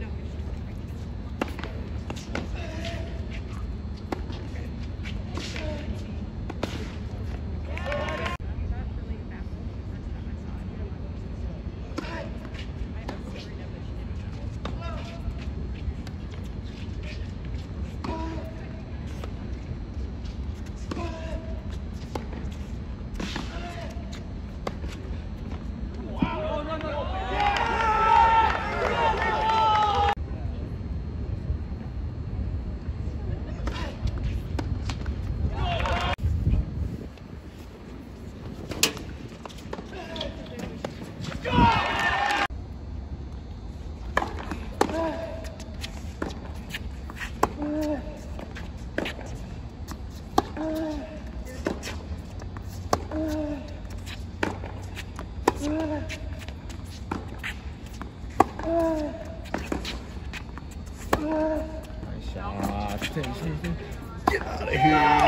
do Nice shot. Get out of here.